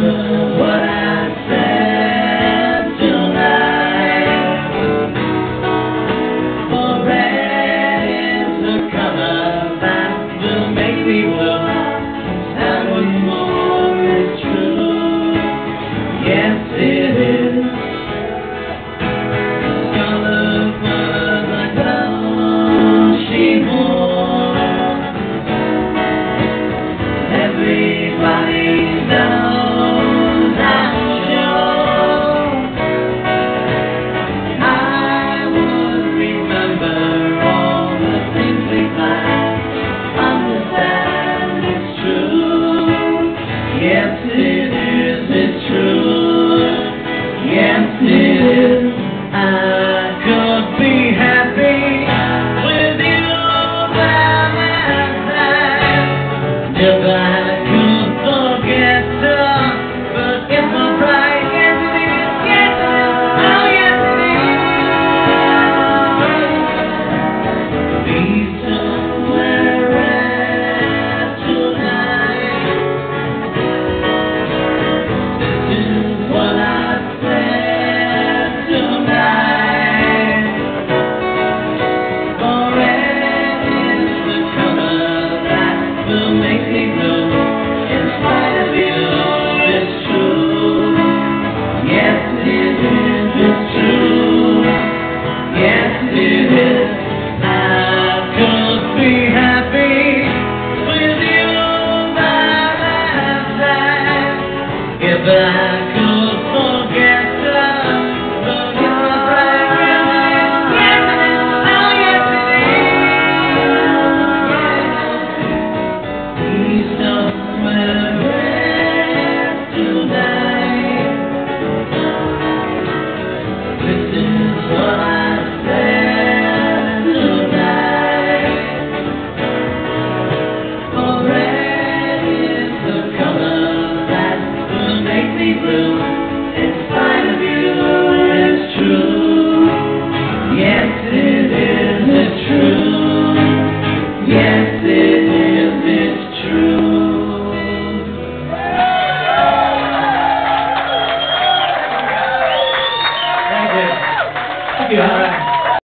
Thank you. Yes, it is. Thank you.